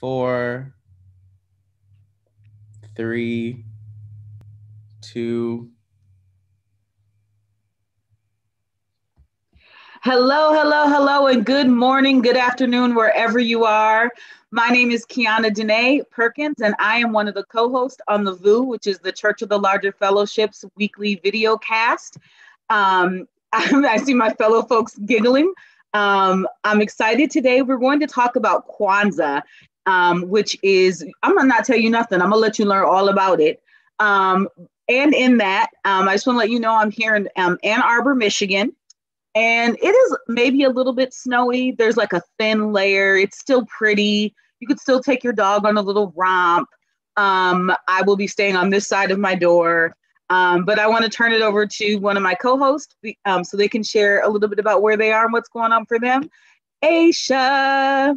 four, three, two. Hello, hello, hello, and good morning, good afternoon, wherever you are. My name is Quiana Dene Perkins, and I am one of the co hosts on the VUU, which is the Church of the Larger Fellowship's weekly video cast. Um, I see my fellow folks giggling. Um, I'm excited today. We're going to talk about Kwanzaa, um, which is, I'm gonna not tell you nothing. I'm gonna let you learn all about it. Um, and in that, um, I just wanna let you know I'm here in um, Ann Arbor, Michigan. And it is maybe a little bit snowy. There's like a thin layer. It's still pretty. You could still take your dog on a little romp. Um, I will be staying on this side of my door. Um, but I want to turn it over to one of my co-hosts so they can share a little bit about where they are and what's going on for them. Aisha.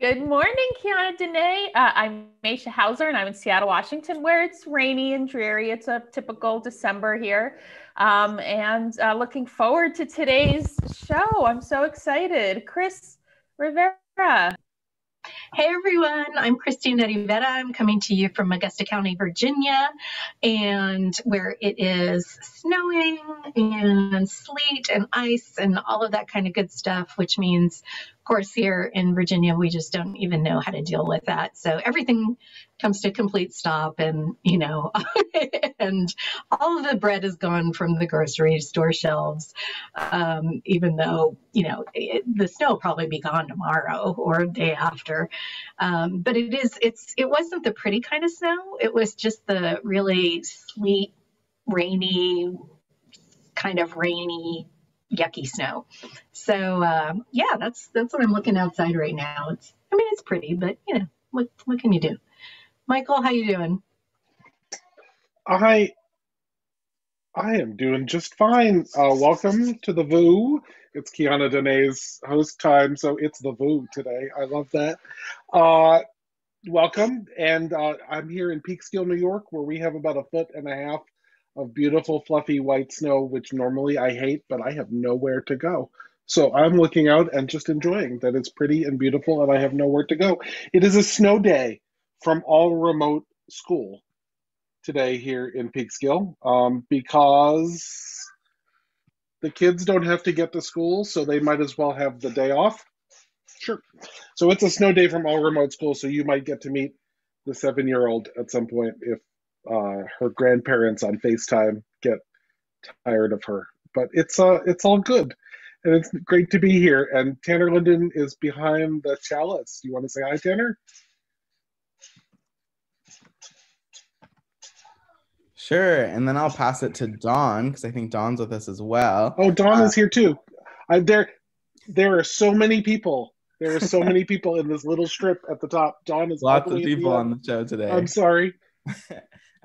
Good morning, Quiana Dene. Uh, I'm Aisha Hauser, and I'm in Seattle, Washington, where it's rainy and dreary. It's a typical December here. Um, and uh, looking forward to today's show. I'm so excited. Chris Rivera. Hey everyone, I'm Christina Rivera. I'm coming to you from Augusta County, Virginia, and where it is snowing and sleet and ice and all of that kind of good stuff, which means course, here in Virginia, we just don't even know how to deal with that. So everything comes to a complete stop, and you know, and all of the bread is gone from the grocery store shelves. Um, even though you know it, the snow will probably be gone tomorrow or day after, um, but it is it's it wasn't the pretty kind of snow. It was just the really sleet, rainy, kind of rainy yucky snow. So um, yeah, that's that's what I'm looking outside right now. It's I mean it's pretty, but you know what what can you do? Michael, how you doing? I I am doing just fine. Uh, welcome to the VUU. It's Quiana Dene's host time, so it's the VUU today. I love that. Uh, welcome, and uh, I'm here in Peekskill, New York, where we have about a foot and a half of beautiful, fluffy white snow, which normally I hate, but I have nowhere to go. So I'm looking out and just enjoying that it's pretty and beautiful, and I have nowhere to go. It is a snow day from all remote school today here in Peekskill um, because the kids don't have to get to school, so they might as well have the day off. Sure. So it's a snow day from all remote school, so you might get to meet the seven year old at some point if uh, her grandparents on FaceTime get tired of her. But it's uh, it's all good, and it's great to be here. And Tanner Linden is behind the chalice. You want to say hi, Tanner? Sure, and then I'll pass it to Dawn because I think Dawn's with us as well. Oh, Dawn uh, is here too. I, there, there are so many people. There are so many people in this little strip at the top. Dawn is lots of people on the show today. I'm sorry.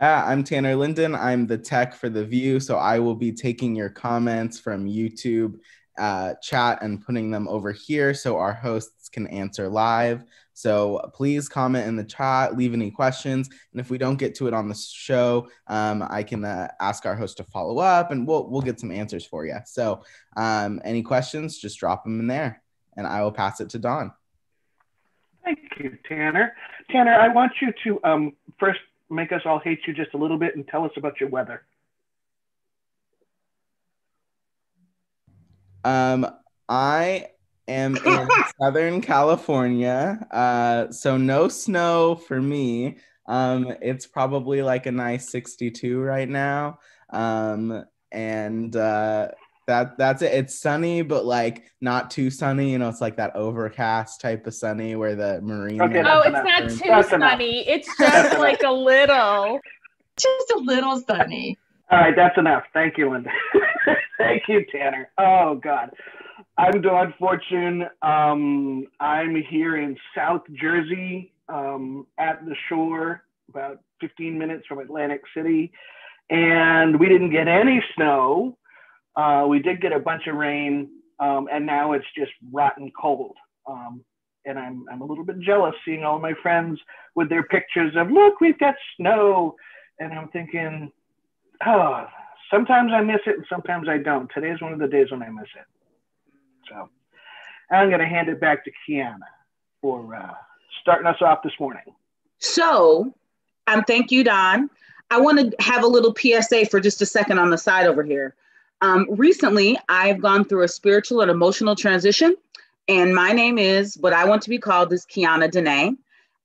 Uh, I'm Tanner Linden. I'm the tech for The VUU. So I will be taking your comments from YouTube uh, chat and putting them over here so our hosts can answer live. So please comment in the chat, leave any questions. And if we don't get to it on the show, um, I can uh, ask our host to follow up and we'll, we'll get some answers for you. So um, any questions, just drop them in there and I will pass it to Dawn. Thank you, Tanner. Tanner, I want you to um, first make us all hate you just a little bit and tell us about your weather? Um, I am in Southern California, uh, so no snow for me. Um, it's probably like a nice 62 right now. Um, and uh, that that's it. It's sunny, but like not too sunny. You know, it's like that overcast type of sunny where the marine. Okay, oh, it's not too that's sunny. Enough. It's just like a little. Just a little sunny. All right, that's enough. Thank you, Linda. Thank you, Tanner. Oh God. I'm Dawn Fortune. Um, I'm here in South Jersey um, at the shore, about 15 minutes from Atlantic City. And we didn't get any snow uh, we did get a bunch of rain, um, and now it's just rotten cold. Um, and I'm, I'm a little bit jealous seeing all my friends with their pictures of, look, we've got snow. And I'm thinking, oh, sometimes I miss it and sometimes I don't. Today's one of the days when I miss it. So I'm going to hand it back to Quiana for uh, starting us off this morning. So, um, thank you, Dawn. I want to have a little PSA for just a second on the side over here. Um, recently, I've gone through a spiritual and emotional transition, and my name is what I want to be called is Quiana Dene.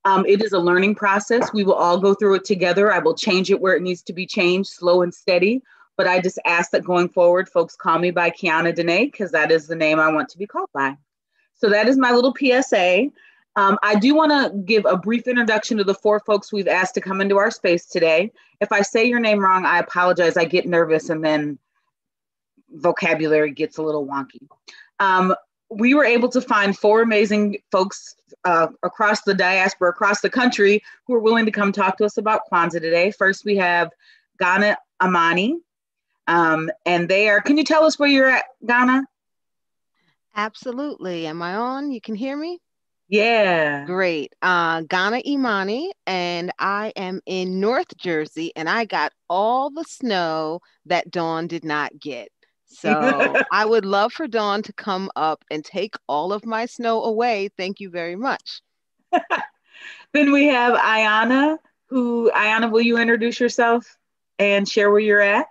Um, it is a learning process. We will all go through it together. I will change it where it needs to be changed, slow and steady. But I just ask that going forward, folks call me by Quiana Dene because that is the name I want to be called by. So that is my little PSA. Um, I do want to give a brief introduction to the four folks we've asked to come into our space today. If I say your name wrong, I apologize. I get nervous and then vocabulary gets a little wonky. Um, we were able to find four amazing folks uh, across the diaspora, across the country, who are willing to come talk to us about Kwanzaa today. First, we have Ghana Amani, um, and they are. Can you tell us where you're at, Ghana? Absolutely. Am I on? You can hear me? Yeah. Great. Uh, Ghana Imani, and I am in North Jersey, and I got all the snow that Dawn did not get. So I would love for Dawn to come up and take all of my snow away. Thank you very much. then we have Ayana, who, Ayana, will you introduce yourself and share where you're at?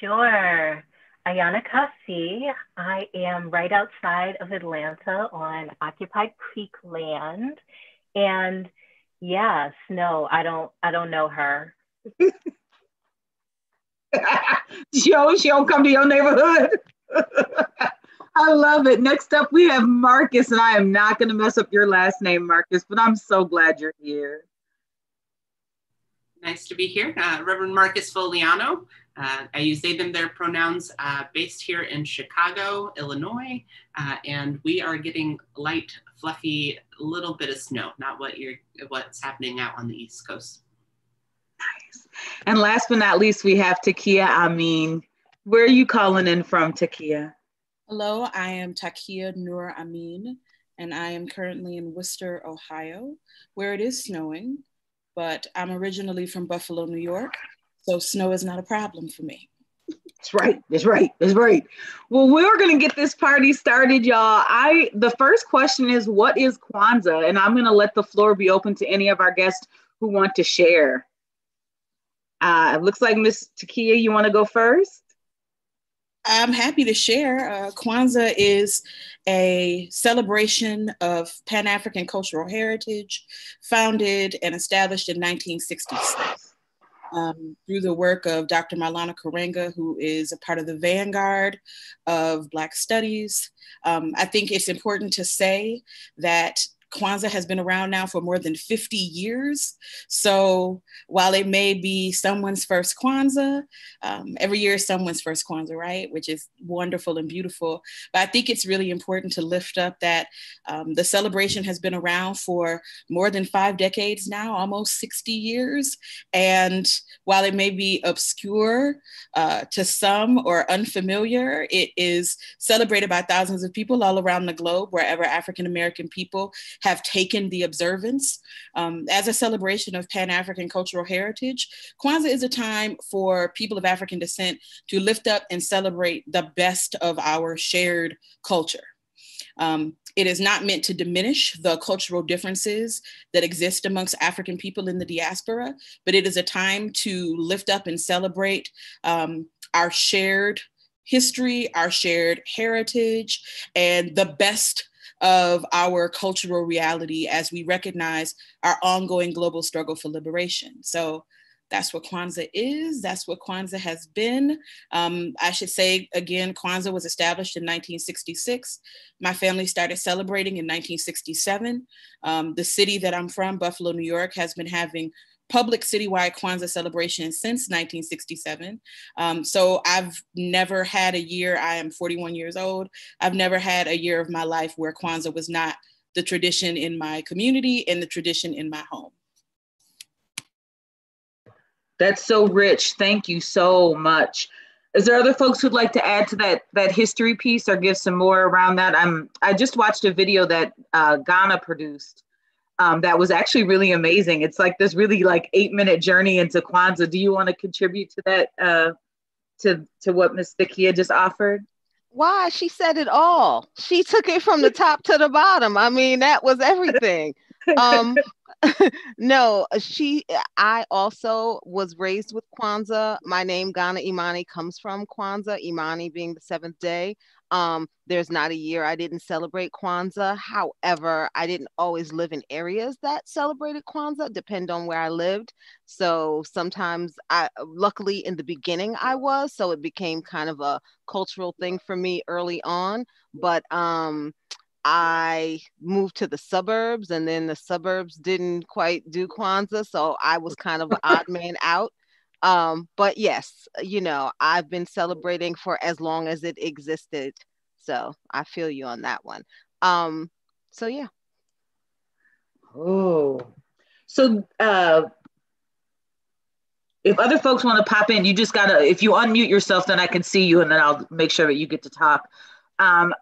Sure. Ayana Kasi. I am right outside of Atlanta on occupied Creek land. And yeah, snow. I don't I don't know her. always she don't come to your neighborhood. I love it. Next up, we have Marcus, and I am not going to mess up your last name, Marcus, but I'm so glad you're here. Nice to be here. Uh, Reverend Marcus Fogliano. Uh, I use they, them, their pronouns uh, based here in Chicago, Illinois, uh, and we are getting light, fluffy, little bit of snow, not what you're, what's happening out on the East Coast. And last but not least, we have Takiyah Amin. Where are you calling in from, Takiyah? Hello, I am Takiyah Nur Amin, and I am currently in Wooster, Ohio, where it is snowing, but I'm originally from Buffalo, New York, so snow is not a problem for me. That's right. That's right. That's right. Well, we're gonna get this party started, y'all. I the first question is what is Kwanzaa? And I'm gonna let the floor be open to any of our guests who want to share. Uh, it looks like Miss Takiyah, you want to go first? I'm happy to share. Uh, Kwanzaa is a celebration of Pan African cultural heritage, founded and established in 1966 um, through the work of Dr. Maulana Karenga, who is a part of the vanguard of Black studies. Um, I think it's important to say that Kwanzaa has been around now for more than 50 years. So while it may be someone's first Kwanzaa, um, every year is someone's first Kwanzaa, right? Which is wonderful and beautiful. But I think it's really important to lift up that um, the celebration has been around for more than five decades now, almost 60 years. And while it may be obscure uh, to some or unfamiliar, it is celebrated by thousands of people all around the globe, wherever African American people have taken the observance. Um, as a celebration of Pan African cultural heritage, Kwanzaa is a time for people of African descent to lift up and celebrate the best of our shared culture. Um, it is not meant to diminish the cultural differences that exist amongst African people in the diaspora, but it is a time to lift up and celebrate um, our shared history, our shared heritage, and the best of our cultural reality as we recognize our ongoing global struggle for liberation. So that's what Kwanzaa is. That's what Kwanzaa has been. Um, I should say again, Kwanzaa was established in 1966. My family started celebrating in 1967. Um, the city that I'm from, Buffalo, New York, has been having public citywide Kwanzaa celebration since 1967. Um, so I've never had a year, I am 41 years old, I've never had a year of my life where Kwanzaa was not the tradition in my community and the tradition in my home. That's so rich. Thank you so much. Is there other folks who'd like to add to that that history piece or give some more around that? I'm I just watched a video that uh, Ghana produced um, that was actually really amazing. It's like this really like eight minute journey into Kwanzaa. Do you want to contribute to that, uh, to, to what Ms. Takiyah just offered? Why? She said it all. She took it from the top to the bottom. I mean, that was everything. Um, no, she. I also was raised with Kwanzaa. My name Ghana Imani comes from Kwanzaa. Imani being the seventh day. Um, there's not a year I didn't celebrate Kwanzaa. However, I didn't always live in areas that celebrated Kwanzaa, depend on where I lived. So sometimes I luckily in the beginning I was, so it became kind of a cultural thing for me early on. But um I moved to the suburbs and then the suburbs didn't quite do Kwanzaa. So I was kind of an odd man out. Um, but yes, you know, I've been celebrating for as long as it existed. So I feel you on that one. Um, so yeah. Oh, so uh, if other folks want to pop in, you just gotta, if you unmute yourself, then I can see you and then I'll make sure that you get to talk. Um,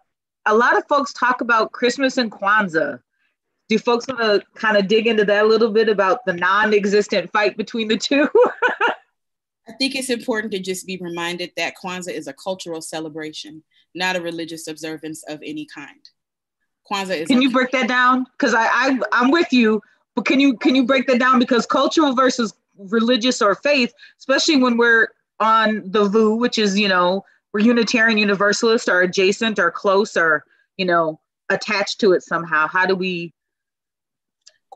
a lot of folks talk about Christmas and Kwanzaa. Do folks want to kind of dig into that a little bit about the non existent fight between the two? I think it's important to just be reminded that Kwanzaa is a cultural celebration, not a religious observance of any kind. Kwanzaa is. Can you break that down? Because I, I I'm with you, but can you can you break that down? Because cultural versus religious or faith, especially when we're on the VUU, which is you know we're Unitarian Universalist or adjacent or close or you know attached to it somehow. How do we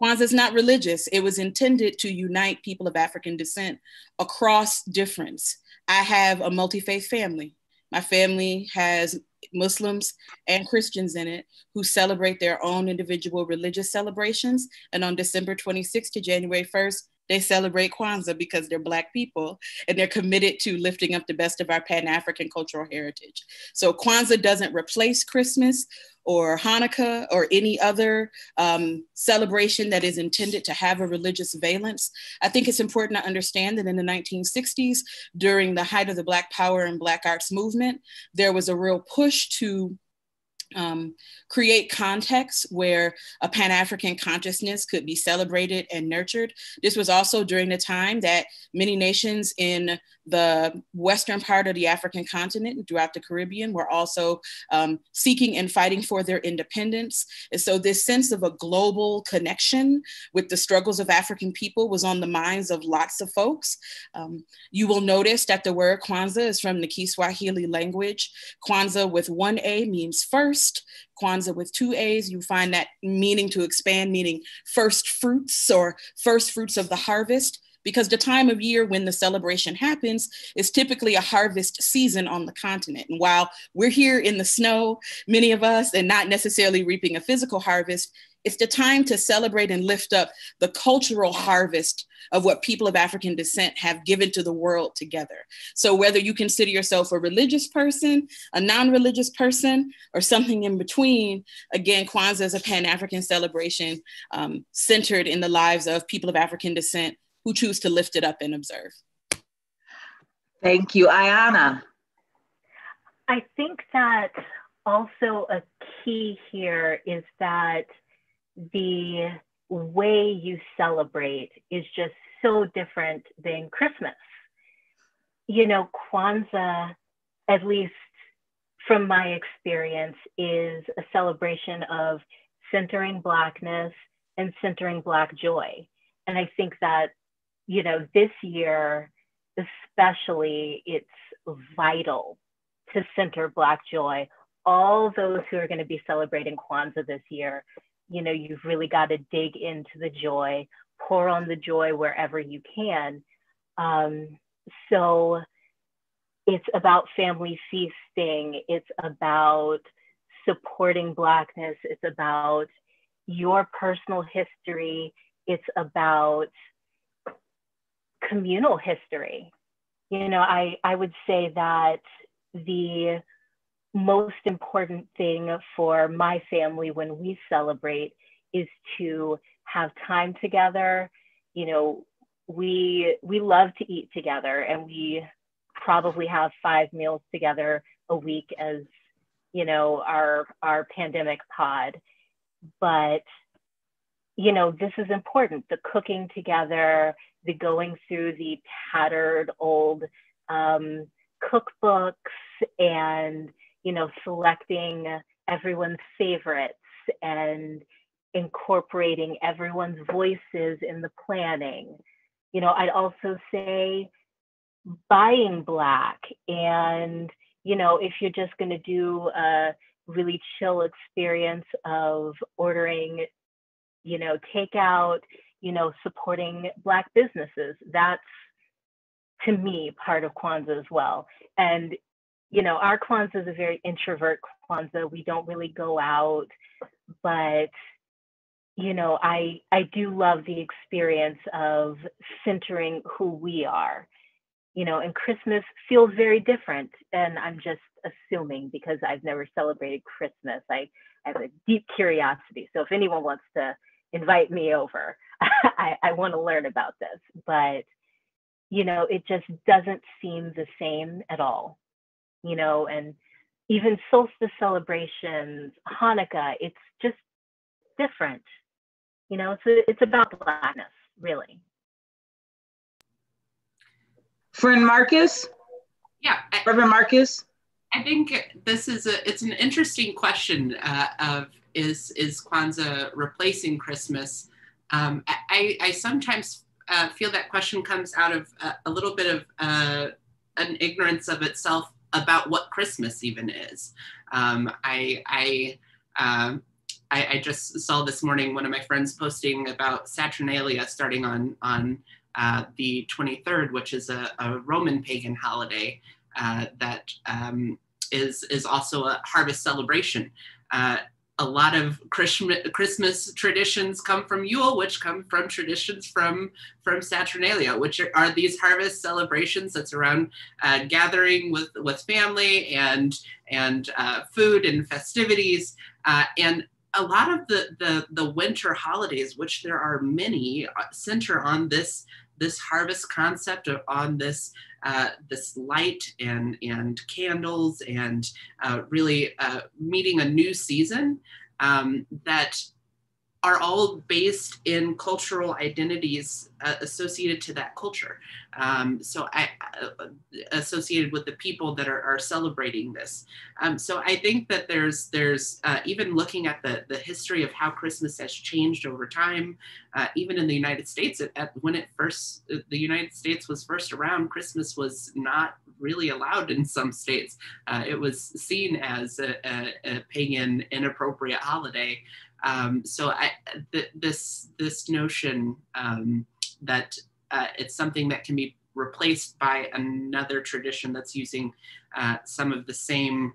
Kwanzaa is not religious. It was intended to unite people of African descent across difference. I have a multi faith family. My family has Muslims and Christians in it who celebrate their own individual religious celebrations. And on December 26th to January 1st, they celebrate Kwanzaa because they're Black people and they're committed to lifting up the best of our Pan African cultural heritage. So Kwanzaa doesn't replace Christmas or Hanukkah or any other um, celebration that is intended to have a religious valence. I think it's important to understand that in the 1960s, during the height of the Black Power and Black Arts movement, there was a real push to um, create contexts where a Pan African consciousness could be celebrated and nurtured. This was also during the time that many nations in the western part of the African continent and throughout the Caribbean were also um, seeking and fighting for their independence. And so, this sense of a global connection with the struggles of African people was on the minds of lots of folks. Um, you will notice that the word Kwanzaa is from the Kiswahili language. Kwanzaa with one A means first. Kwanzaa with two A's, you find that meaning to expand, meaning first fruits or first fruits of the harvest because the time of year when the celebration happens is typically a harvest season on the continent. And while we're here in the snow, many of us, and not necessarily reaping a physical harvest, it's the time to celebrate and lift up the cultural harvest of what people of African descent have given to the world together. So, whether you consider yourself a religious person, a non religious person, or something in between, again, Kwanzaa is a Pan African celebration um, centered in the lives of people of African descent who choose to lift it up and observe. Thank you, Ayana. I think that also a key here is that the way you celebrate is just so different than Christmas. You know, Kwanzaa, at least from my experience, is a celebration of centering Blackness and centering Black joy. And I think that you know, this year, especially, it's vital to center Black joy. All those who are going to be celebrating Kwanzaa this year, you know, you've really got to dig into the joy, pour on the joy wherever you can. Um, so it's about family feasting, it's about supporting Blackness, it's about your personal history, it's about communal history. You know, I, I would say that the most important thing for my family when we celebrate is to have time together. You know, we we love to eat together and we probably have five meals together a week as you know our our pandemic pod but you know this is important the cooking together the going through the tattered old um, cookbooks and you know, selecting everyone's favorites and incorporating everyone's voices in the planning. You know, I'd also say buying black and you know if you're just going to do a really chill experience of ordering you know takeout you know supporting black businesses that's to me part of kwanzaa as well and you know our kwanzaa is a very introvert kwanzaa we don't really go out but you know i i do love the experience of centering who we are you know, and Christmas feels very different. And I'm just assuming because I've never celebrated Christmas. I, I have a deep curiosity. So if anyone wants to invite me over, I, I want to learn about this. But, you know, it just doesn't seem the same at all. You know, and even solstice celebrations, Hanukkah, it's just different. You know, it's, a, it's about blackness, really. Friend Marcus? Yeah. I, Reverend Marcus? I think this is a it's an interesting question uh, of is is Kwanzaa replacing Christmas? Um, I, I sometimes uh, feel that question comes out of a, a little bit of uh, an ignorance of itself about what Christmas even is. Um, I I, um, I, I just saw this morning one of my friends posting about Saturnalia starting on on uh, the 23rd, which is a, a Roman pagan holiday uh, that um, is is also a harvest celebration. A lot of Christmas traditions come from Yule, which come from traditions from from Saturnalia, which are, are these harvest celebrations that's around uh, gathering with with family and and uh, food and festivities. Uh, and a lot of the, the, the winter holidays, which there are many, uh, center on this this harvest concept of, on this uh, this light and and candles and uh, really uh, meeting a new season um, that are all based in cultural identities uh, associated to that culture. Um, so I uh, associated with the people that are, are celebrating this. Um, so I think that there's there's uh, even looking at the the history of how Christmas has changed over time, uh, even in the United States. At, at, when it first the United States was first around, Christmas was not really allowed in some states. Uh, it was seen as a, a, a pagan, inappropriate holiday. Um, so I, th- this this notion um, that uh, it's something that can be replaced by another tradition that's using uh, some of the same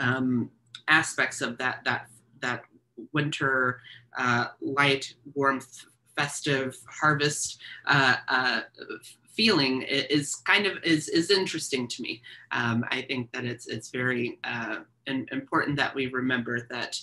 um, aspects of that that that winter uh, light, warmth, festive harvest uh, uh, feeling is kind of is is interesting to me. Um, I think that it's it's very uh, important that we remember that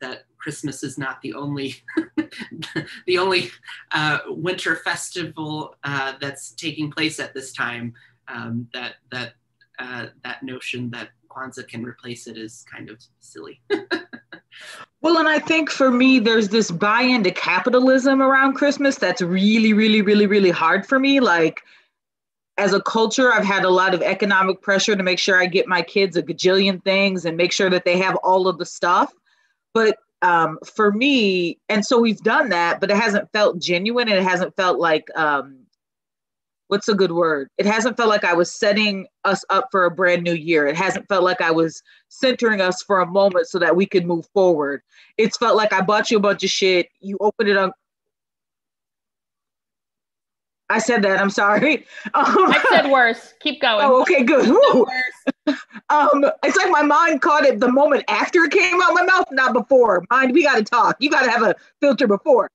that Christmas is not the only the only uh, winter festival uh, that's taking place at this time. Um, that that uh, that notion that Kwanzaa can replace it is kind of silly. well, and I think for me, there's this buy-in to capitalism around Christmas that's really, really, really, really hard for me. Like as a culture, I've had a lot of economic pressure to make sure I get my kids a gajillion things and make sure that they have all of the stuff. But um, for me, and so we've done that, but it hasn't felt genuine and it hasn't felt like, um, what's a good word? It hasn't felt like I was setting us up for a brand new year. It hasn't felt like I was centering us for a moment so that we could move forward. It's felt like I bought you a bunch of shit. You opened it up. I said that. I'm sorry. Um, I said worse. Keep going. Oh, okay, good. Um, it's like my mind caught it the moment after it came out my mouth, not before. Mind, we got to talk. You got to have a filter before.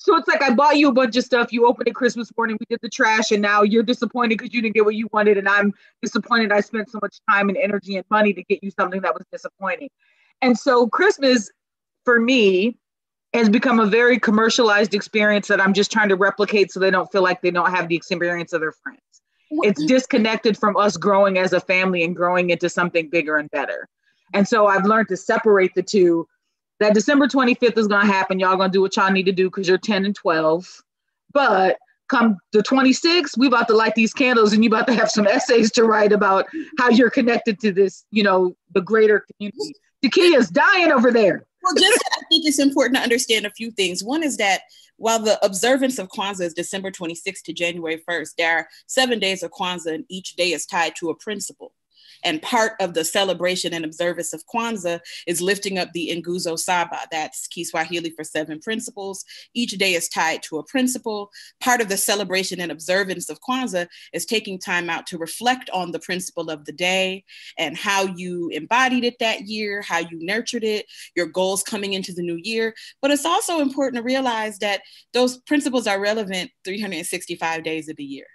So it's like I bought you a bunch of stuff. You opened it Christmas morning. We did the trash, and now you're disappointed because you didn't get what you wanted, and I'm disappointed. I spent so much time and energy and money to get you something that was disappointing. And so Christmas, for me, has become a very commercialized experience that I'm just trying to replicate so they don't feel like they don't have the experience of their friends. It's disconnected from us growing as a family and growing into something bigger and better. And so I've learned to separate the two. That December 25th is going to happen. Y'all going to do what y'all need to do because you're 10 and 12. But come the 26th, we about to light these candles and you about to have some essays to write about how you're connected to this, you know, the greater community. Takiyah's dying over there. Well, just I think it's important to understand a few things. One is that while the observance of Kwanzaa is December 26th to January 1st, there are seven days of Kwanzaa and each day is tied to a principle. And part of the celebration and observance of Kwanzaa is lifting up the Nguzo Saba. That's Kiswahili for seven principles. Each day is tied to a principle. Part of the celebration and observance of Kwanzaa is taking time out to reflect on the principle of the day and how you embodied it that year, how you nurtured it, your goals coming into the new year. But it's also important to realize that those principles are relevant 365 days of the year.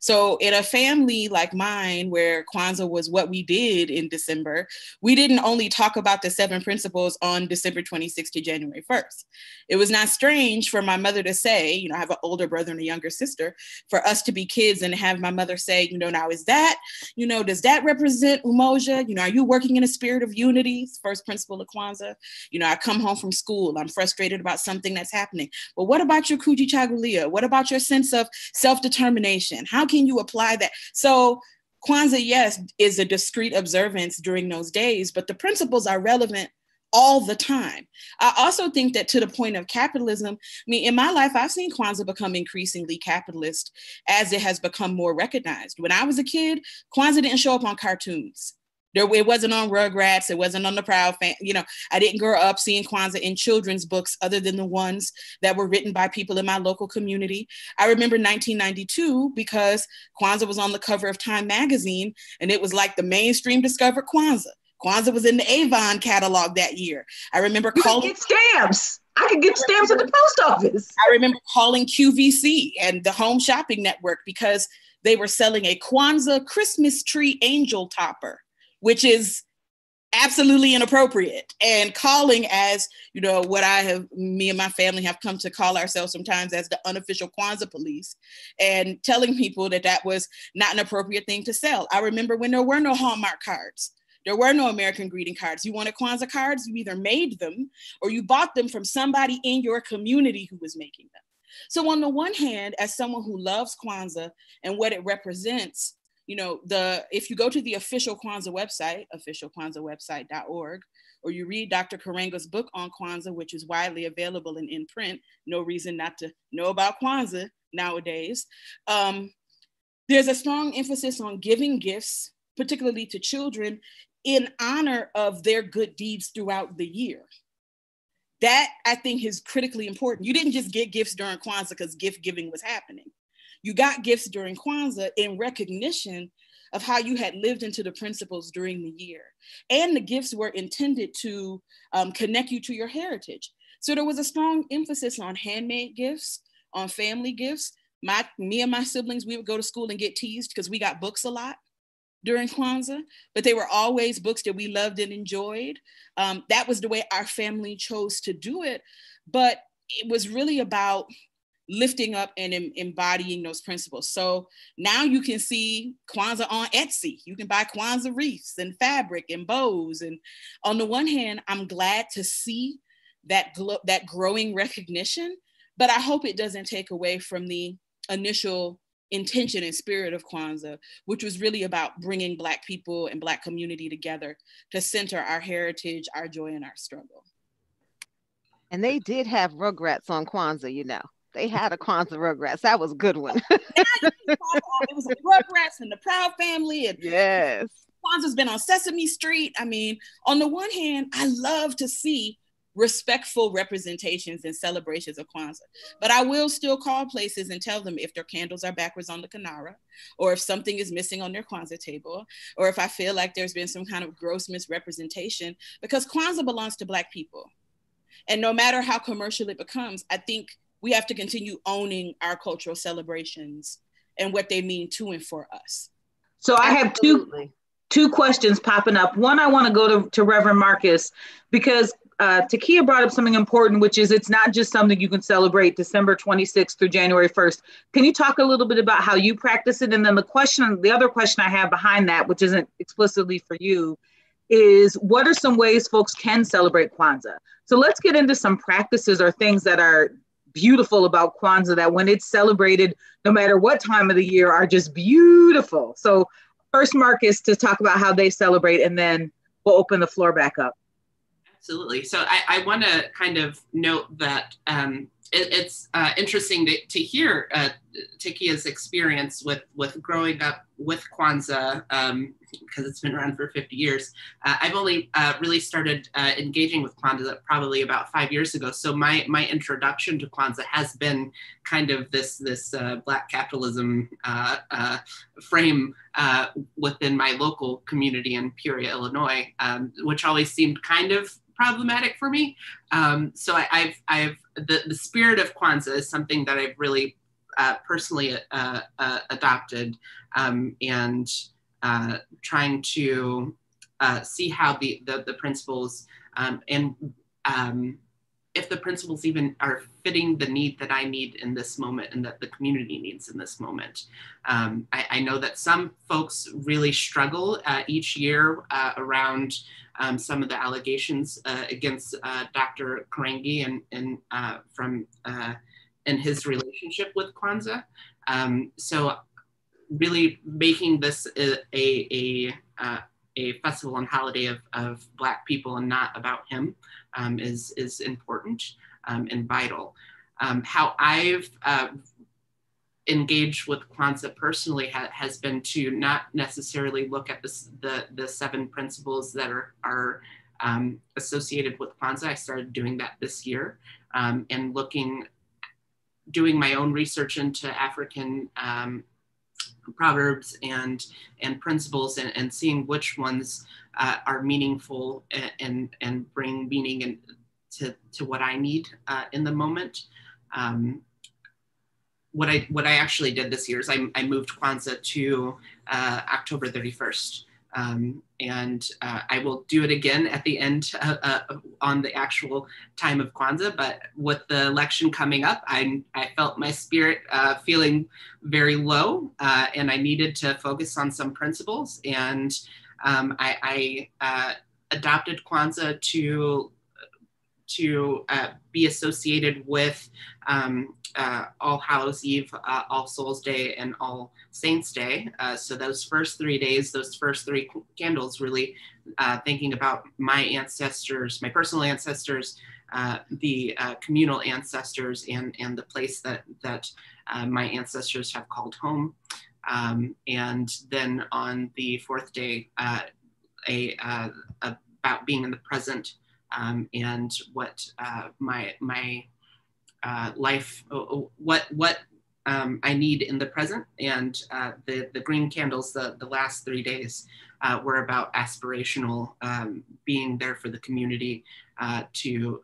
So, in a family like mine, where Kwanzaa was what we did in December, we didn't only talk about the seven principles on December 26th to January 1st. It was not strange for my mother to say, you know, I have an older brother and a younger sister, for us to be kids and have my mother say, you know, now is that, you know, does that represent Umoja? You know, are you working in a spirit of unity? First principle of Kwanzaa. You know, I come home from school, I'm frustrated about something that's happening. But what about your Kujichagulia? What about your sense of self determination? How can you apply that? So Kwanzaa, yes, is a discrete observance during those days, but the principles are relevant all the time. I also think that to the point of capitalism, I mean, in my life, I've seen Kwanzaa become increasingly capitalist as it has become more recognized. When I was a kid, Kwanzaa didn't show up on cartoons. There, it wasn't on Rugrats. It wasn't on the Proud Family. You know, I didn't grow up seeing Kwanzaa in children's books other than the ones that were written by people in my local community. I remember 1992 because Kwanzaa was on the cover of Time magazine, and it was like the mainstream discovered Kwanzaa. Kwanzaa was in the Avon catalog that year. I remember you calling stamps. I could get stamps at the post office. I remember calling QVC and the Home Shopping Network because they were selling a Kwanzaa Christmas tree angel topper which is absolutely inappropriate and calling as you know what i have me and my family have come to call ourselves sometimes as the unofficial kwanzaa police and telling people that that was not an appropriate thing to sell i remember when there were no hallmark cards there were no American greeting cards. You wanted Kwanzaa cards, you either made them or you bought them from somebody in your community who was making them. So, on the one hand, as someone who loves Kwanzaa and what it represents, you know, the if you go to the official Kwanzaa website, officialkwanzaawebsite.org, or you read Dr. Karenga's book on Kwanzaa, which is widely available and in print, no reason not to know about Kwanzaa nowadays. Um, there's a strong emphasis on giving gifts, particularly to children, in honor of their good deeds throughout the year. That I think is critically important. You didn't just get gifts during Kwanzaa because gift giving was happening. You got gifts during Kwanzaa in recognition of how you had lived into the principles during the year. And the gifts were intended to um, connect you to your heritage. So there was a strong emphasis on handmade gifts, on family gifts. My, me and my siblings, we would go to school and get teased because we got books a lot during Kwanzaa, but they were always books that we loved and enjoyed. Um, that was the way our family chose to do it. But it was really about lifting up and em- embodying those principles. So now you can see Kwanzaa on Etsy. You can buy Kwanzaa wreaths and fabric and bows. And on the one hand, I'm glad to see that that growing recognition, but I hope it doesn't take away from the initial intention and spirit of Kwanzaa, which was really about bringing Black people and Black community together to center our heritage, our joy, and our struggle. And they did have Rugrats on Kwanzaa, you know. They had a Kwanzaa Rugrats. That was a good one. it was the Rugrats and the Proud Family. And yes. Kwanzaa's been on Sesame Street. I mean, on the one hand, I love to see respectful representations and celebrations of Kwanzaa. But I will still call places and tell them if their candles are backwards on the Kinara, or if something is missing on their Kwanzaa table, or if I feel like there's been some kind of gross misrepresentation, because Kwanzaa belongs to Black people. And no matter how commercial it becomes, I think we have to continue owning our cultural celebrations and what they mean to and for us. So I have two two questions popping up. One, I want to go to, to Reverend Marcus because uh, Takiyah brought up something important, which is it's not just something you can celebrate December 26th through January 1st. Can you talk a little bit about how you practice it? And then the question, the other question I have behind that, which isn't explicitly for you, is what are some ways folks can celebrate Kwanzaa? So let's get into some practices or things that are beautiful about Kwanzaa that when it's celebrated, no matter what time of the year, are just beautiful. So, first, Marcus, to talk about how they celebrate, and then we'll open the floor back up. Absolutely. So, I, I want to kind of note that um, it, it's uh, interesting to, to hear uh, Takiyah's experience with, with growing up with Kwanzaa um, because it's been around for 50 years. Uh, I've only uh, really started uh, engaging with Kwanzaa probably about five years ago. So my my introduction to Kwanzaa has been kind of this this uh, black capitalism frame within my local community in Peoria, Illinois, um, which always seemed kind of problematic for me. Um, so I, have I've the, the spirit of Kwanzaa is something that I've really uh, personally uh, uh, adopted um, and uh, trying to uh, see how the, the, the principles um, and um, if the principles even are fitting the need that I need in this moment and that the community needs in this moment. Um, I, I, know that some folks really struggle uh, each year uh, around um, some of the allegations uh, against uh, Dr. Karenga and, and uh, from in his relationship with Kwanzaa. Um, so really making this a, a, a, a, festival and holiday of, of Black people and not about him um, is, is important um, and vital. Um, how I've uh, engaged with Kwanzaa personally ha has been to not necessarily look at this, the, the seven principles that are, are um, associated with Kwanzaa. I started doing that this year um, and looking, doing my own research into African um, proverbs and, and principles and, and seeing which ones uh, are meaningful and, and, and bring meaning in, to, to what I need uh, in the moment. Um, what I what I actually did this year is I, I moved Kwanzaa to uh, October 31st. Um, and uh, I will do it again at the end uh, uh, on the actual time of Kwanzaa. But with the election coming up, I, I felt my spirit uh, feeling very low, uh, and I needed to focus on some principles. And um, I, I adopted Kwanzaa to to be associated with um, uh, All Hallows Eve, uh, All Souls Day, and All Saints Day. Uh, so those first three days, those first three candles, really uh, thinking about my ancestors, my personal ancestors, uh, the uh, communal ancestors, and and the place that that my ancestors have called home. Um, and then on the fourth day, a about being in the present um, and what my my uh, life, uh, uh, what what um, I need in the present. And uh, the the green candles, the the last three days, uh, were about aspirational um, being there for the community uh, to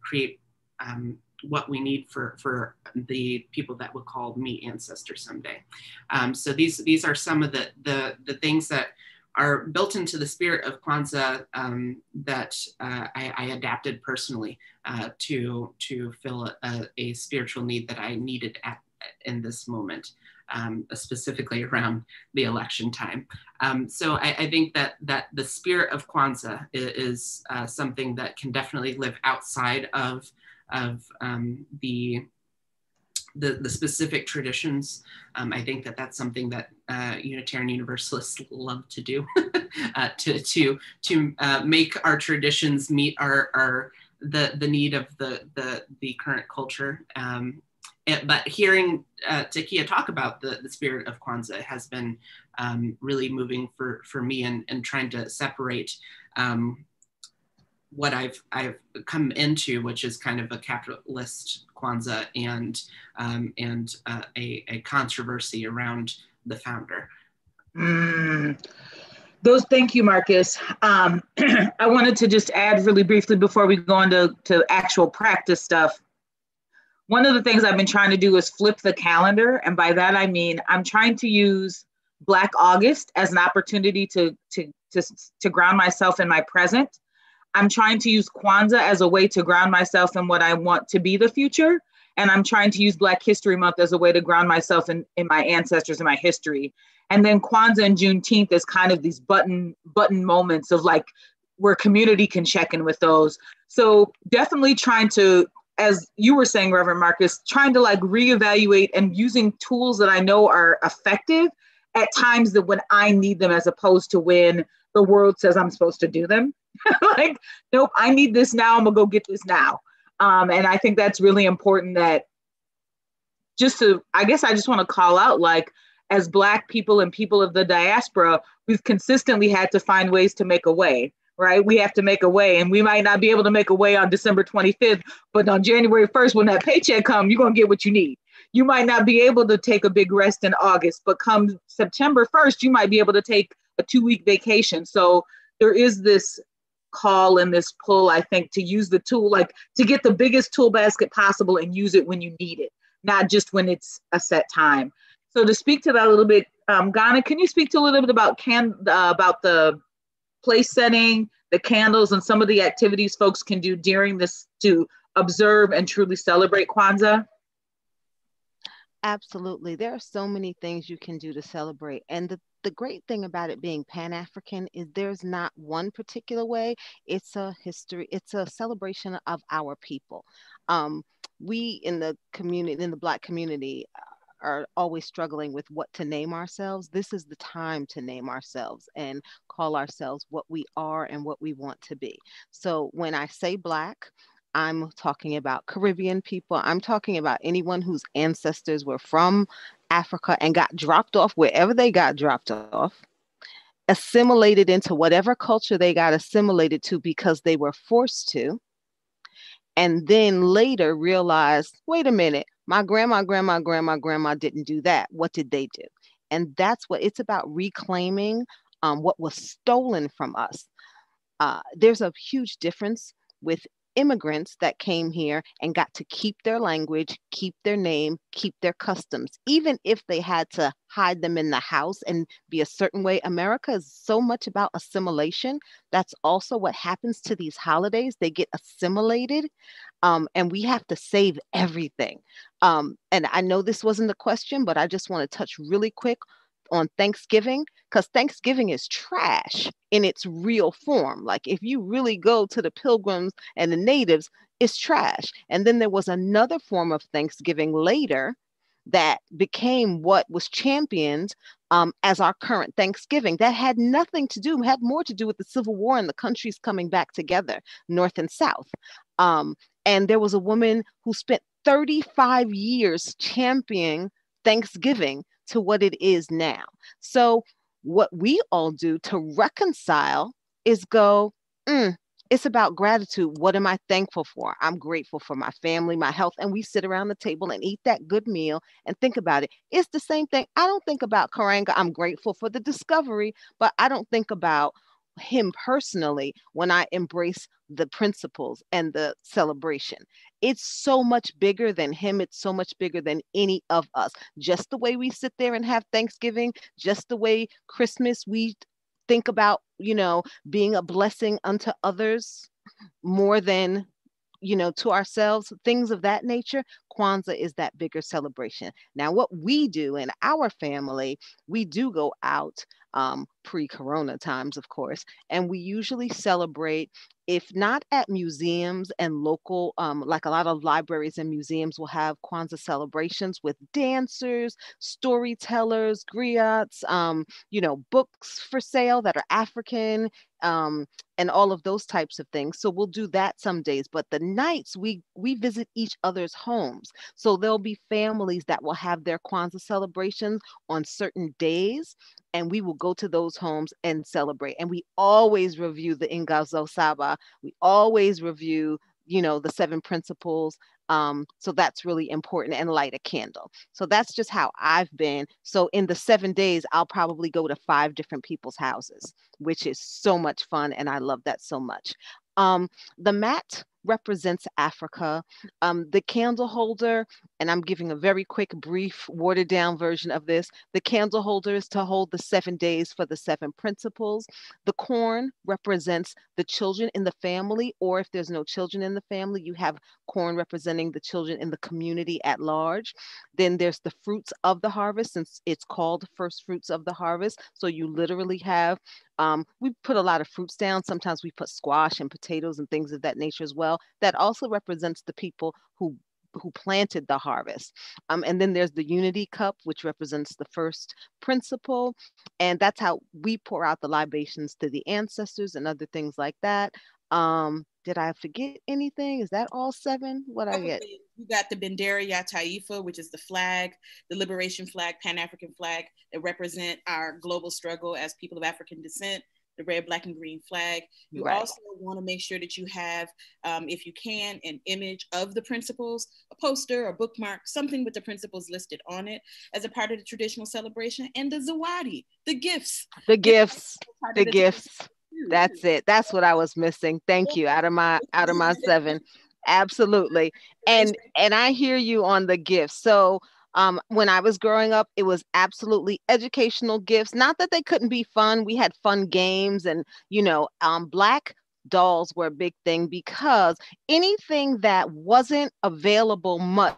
create. Um, what we need for, for the people that will call me ancestor someday. Um, so these these are some of the the, the things that are built into the spirit of Kwanzaa um, that uh, I, I, adapted personally uh, to to fill a, a, spiritual need that I needed at, in this moment, um, specifically around the election time. Um, so I, I, think that that the spirit of Kwanzaa is, is uh, something that can definitely live outside of of um, the the, the specific traditions. Um, I think that that's something that uh, Unitarian Universalists love to do, uh, to to to uh, make our traditions meet our our the the need of the the the current culture. Um, and, but hearing uh, Takiyah talk about the, the spirit of Kwanzaa has been um, really moving for for me and and trying to separate um, what I've I've come into, which is kind of a capitalist Kwanzaa and um, and uh, a, a controversy around the founder. Mm. Those, thank you, Marcus. Um, I wanted to just add really briefly before we go into to actual practice stuff. One of the things I've been trying to do is flip the calendar, and by that I mean I'm trying to use Black August as an opportunity to to to, to ground myself in my present I'm trying to use Kwanzaa as a way to ground myself in what I want to be the future. And I'm trying to use Black History Month as a way to ground myself in, in my ancestors and my history. And then Kwanzaa and Juneteenth is kind of these button button moments of like where community can check in with those. So definitely trying to as you were saying, Reverend Marcus, trying to like reevaluate and using tools that I know are effective at times that when I need them, as opposed to when the world says I'm supposed to do them. like, nope, I need this now. I'm gonna go get this now. Um, and I think that's really important that just to, I guess I just want to call out like, as Black people and people of the diaspora, we've consistently had to find ways to make a way, right? We have to make a way, and we might not be able to make a way on December 25th, but on January 1st, when that paycheck comes, you're to get what you need. You might not be able to take a big rest in August, but come September 1st, you might be able to take a two week vacation. So there is this call and this pull, I think, to use the tool, like to get the biggest tool basket possible and use it when you need it, not just when it's a set time. So to speak to that a little bit, um, Ghana, can you speak to a little bit about can uh, about the place setting, the candles, and some of the activities folks can do during this to observe and truly celebrate Kwanzaa? Absolutely. There are so many things you can do to celebrate. And the, the great thing about it being Pan African is there's not one particular way. It's a history, it's a celebration of our people. Um, we in the community, in the Black community, are always struggling with what to name ourselves, this is the time to name ourselves and call ourselves what we are and what we want to be. So when I say Black, I'm talking about Caribbean people. I'm talking about anyone whose ancestors were from Africa and got dropped off wherever they got dropped off, assimilated into whatever culture they got assimilated to because they were forced to, and then later realized wait a minute, my grandma, grandma, grandma, grandma didn't do that. What did they do? And that's what it's about reclaiming um, what was stolen from us. Uh, there's a huge difference with immigrants that came here and got to keep their language, keep their name, keep their customs, even if they had to hide them in the house and be a certain way. America is so much about assimilation. That's also what happens to these holidays. They get assimilated, um, and we have to save everything. Um, and I know this wasn't the question, but I just want to touch really quick on Thanksgiving because Thanksgiving is trash in its real form. Like if you really go to the pilgrims and the natives, it's trash. And then there was another form of Thanksgiving later that became what was championed um, as our current Thanksgiving. That had nothing to do, had more to do with the Civil War and the countries coming back together, North and South. Um, and there was a woman who spent 35 years championing Thanksgiving to what it is now. So, what we all do to reconcile is go, mm, it's about gratitude. What am I thankful for? I'm grateful for my family, my health. And we sit around the table and eat that good meal and think about it. It's the same thing. I don't think about Karenga. I'm grateful for the discovery, but I don't think about him personally when I embrace the principles and the celebration. It's so much bigger than him. It's so much bigger than any of us. Just the way we sit there and have Thanksgiving, just the way Christmas, we think about, you know, being a blessing unto others more than you know, to ourselves, things of that nature, Kwanzaa is that bigger celebration. Now, what we do in our family, we do go out um, pre corona times, of course. And we usually celebrate, if not at museums and local, um, like a lot of libraries and museums will have Kwanzaa celebrations with dancers, storytellers, griots, um, you know, books for sale that are African. Um, and all of those types of things. So we'll do that some days. But the nights we we visit each other's homes. So there'll be families that will have their Kwanzaa celebrations on certain days and we will go to those homes and celebrate. And we always review the Nguzo Saba. We always review, you know, the seven principles. Um, so that's really important and light a candle. So that's just how I've been. So in the seven days, I'll probably go to five different people's houses, which is so much fun. And I love that so much. Um, the mat represents Africa. Um, the candle holder, and I'm giving a very quick, brief, watered down version of this. The candle holder is to hold the seven days for the seven principles. The corn represents the children in the family, or if there's no children in the family, you have corn representing the children in the community at large. Then there's the fruits of the harvest, since it's called first fruits of the harvest. So you literally have Um, we put a lot of fruits down. Sometimes we put squash and potatoes and things of that nature as well. That also represents the people who who planted the harvest. Um, and then there's the unity cup, which represents the first principle. And that's how we pour out the libations to the ancestors and other things like that. Um, did I forget anything? Is that all seven? What I get? You got the Bendera ya Taifa, which is the flag, the liberation flag, Pan African flag that represent our global struggle as people of African descent the red, black, and green flag. You right. also want to make sure that you have, um, if you can, an image of the principles, a poster, a bookmark, something with the principles listed on it as a part of the traditional celebration, and the zawadi, the gifts. The gifts. The, the gifts. That's it. That's what I was missing. Thank you. Out of my out of my seven. Absolutely. And and I hear you on the gifts. So um, when I was growing up, it was absolutely educational gifts. Not that they couldn't be fun. We had fun games, and you know, um, black dolls were a big thing because anything that wasn't available much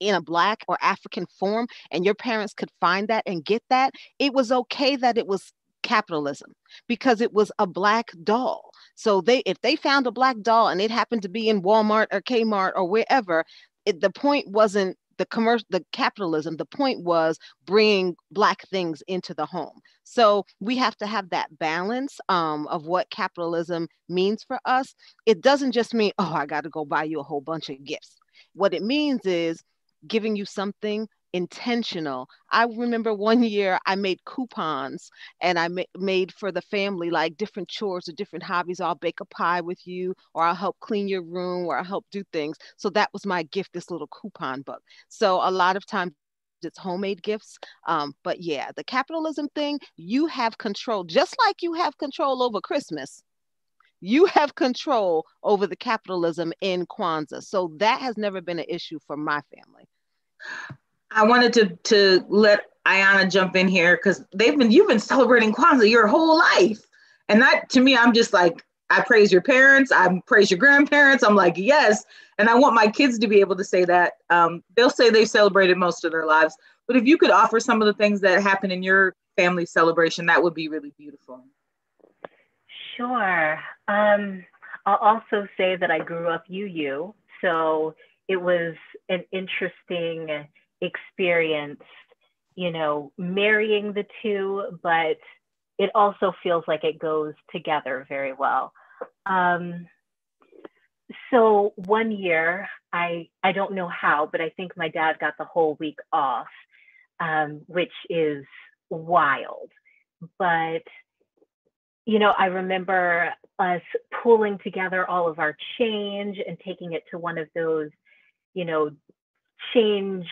in a black or African form, and your parents could find that and get that, it was okay that it was capitalism because it was a black doll. So they if they found a black doll and it happened to be in Walmart or Kmart or wherever, it, the point wasn't the commercial the capitalism the point was bringing black things into the home. So we have to have that balance um, of what capitalism means for us. It doesn't just mean oh i got to go buy you a whole bunch of gifts. What it means is giving you something intentional. I remember one year I made coupons and I ma- made for the family like different chores or different hobbies. I'll bake a pie with you, or I'll help clean your room, or I'll help do things. So that was my gift, this little coupon book. So a lot of times it's homemade gifts. Um, but yeah, the capitalism thing, you have control, just like you have control over Christmas. You have control over the capitalism in Kwanzaa. So that has never been an issue for my family. I wanted to to let Ayana jump in here because they've been you've been celebrating Kwanzaa your whole life, and that to me, I'm just like I praise your parents, I praise your grandparents. I'm like yes, and I want my kids to be able to say that. Um, they'll say they've celebrated most of their lives, but if you could offer some of the things that happen in your family celebration, that would be really beautiful. Sure. Um, I'll also say that I grew up UU, so it was an interesting experienced, you know, marrying the two, but it also feels like it goes together very well. Um, so one year, I I don't know how, but I think my dad got the whole week off, um, which is wild. But you know, I remember us pulling together all of our change and taking it to one of those, you know, change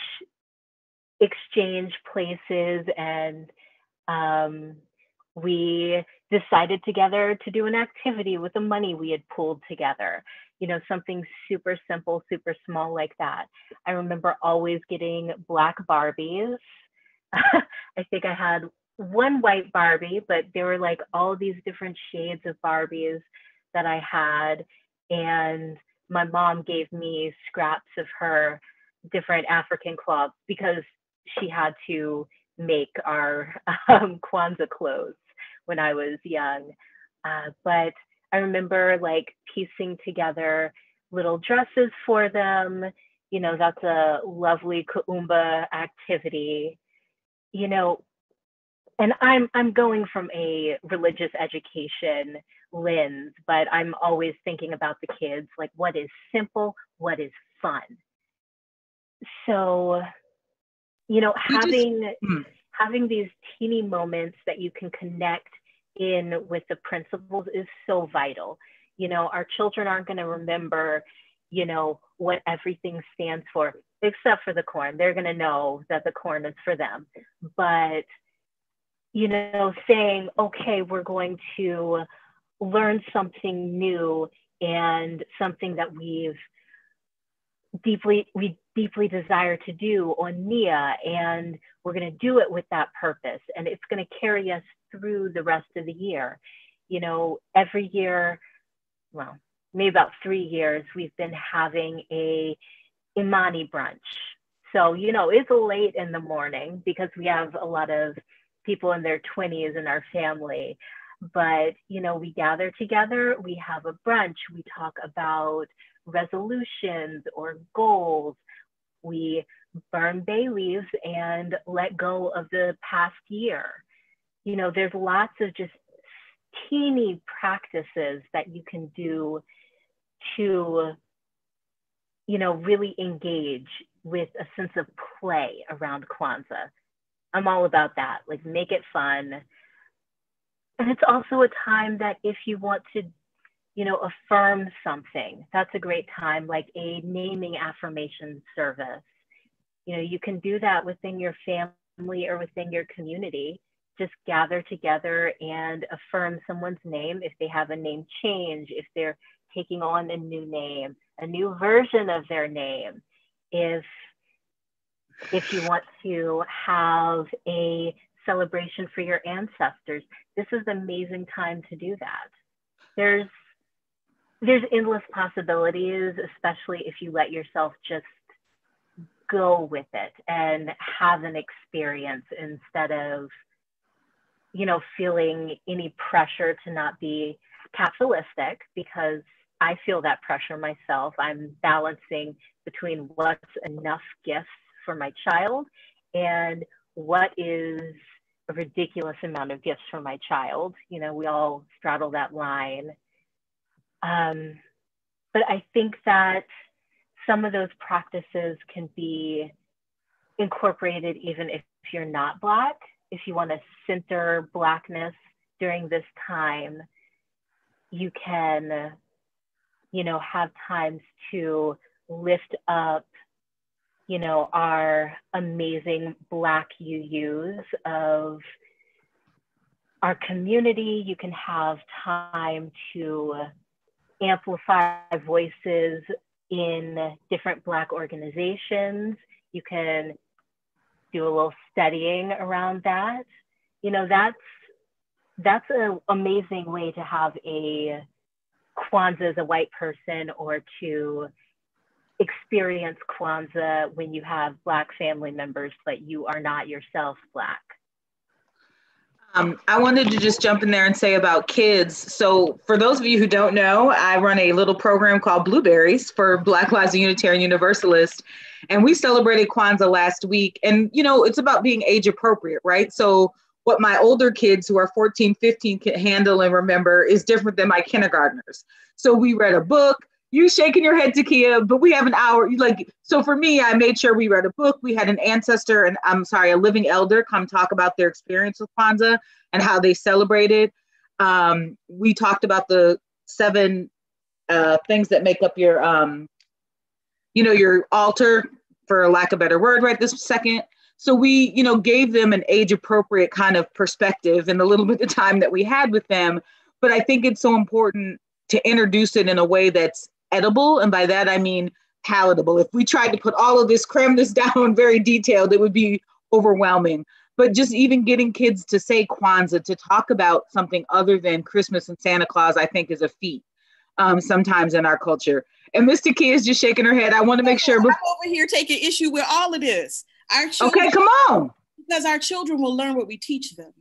exchange places and um, we decided together to do an activity with the money we had pulled together. You know something super simple super small like that. I remember always getting black barbies. I think i had one white barbie but there were like all these different shades of barbies that i had. And my mom gave me scraps of her different african cloths because she had to make our um, Kwanzaa clothes when I was young. Uh, but I remember like piecing together little dresses for them. You know, that's a lovely Kuumba activity. You know, and I'm I'm going from a religious education lens, but I'm always thinking about the kids, like what is simple, what is fun. So you know having just, hmm. having these teeny moments that you can connect in with the principles is so vital. You know our children aren't going to remember you know what everything stands for except for the corn. They're going to know that the corn is for them. But you know saying okay we're going to learn something new and something that we've deeply we deeply desire to do on Nia and we're going to do it with that purpose and it's going to carry us through the rest of the year. You know every year well maybe about three years we've been having a imani brunch. So you know it's late in the morning because we have a lot of people in their 20s in our family. But you know, we gather together, we have a brunch, we talk about resolutions or goals, we burn bay leaves and let go of the past year. You know, there's lots of just teeny practices that you can do to, you know, really engage with a sense of play around Kwanzaa. I'm all about that. Like, make it fun. And it's also a time that if you want to, you know, affirm something, that's a great time, like a naming affirmation service. You know, you can do that within your family or within your community. Just gather together and affirm someone's name if they have a name change, if they're taking on a new name, a new version of their name. If if you want to have a celebration for your ancestors, this is an amazing time to do that. There's there's endless possibilities, especially if you let yourself just go with it and have an experience instead of you know feeling any pressure to not be capitalistic because I feel that pressure myself. I'm balancing between what's enough gifts for my child and what is a ridiculous amount of gifts for my child. You know, we all straddle that line. Um, but I think that some of those practices can be incorporated even if you're not Black. If you want to center Blackness during this time, you can, you know, have times to lift up you know, our amazing Black UUs of our community. You can have time to amplify voices in different Black organizations. You can do a little studying around that. You know, that's that's an amazing way to have a Kwanzaa as a white person or to experience Kwanzaa when you have Black family members, but you are not yourself Black? Um, I wanted to just jump in there and say about kids. So, for those of you who don't know, I run a little program called Blueberries for Black Lives Unitarian Universalist. And we celebrated Kwanzaa last week. And, you know, it's about being age appropriate, right? So, what my older kids who are 14, 15 can handle and remember is different than my kindergartners. So, we read a book, you shaking your head, Takiyah, but we have an hour. Like, so for me, I made sure we read a book. We had an ancestor and I'm sorry, a living elder come talk about their experience with Kwanzaa and how they celebrated. Um, we talked about the seven uh, things that make up your, um, you know, your altar, for lack of a better word, right this second. So we, you know, gave them an age appropriate kind of perspective and a little bit of time that we had with them. But I think it's so important to introduce it in a way that's edible. And by that, I mean palatable. If we tried to put all of this, cram this down very detailed, it would be overwhelming. But just even getting kids to say Kwanzaa, to talk about something other than Christmas and Santa Claus, I think is a feat um, sometimes in our culture. And Mr. Key is just shaking her head. I want to make sure. I'm over here taking issue with all of this. Our children, okay, come on. Because our children will learn what we teach them.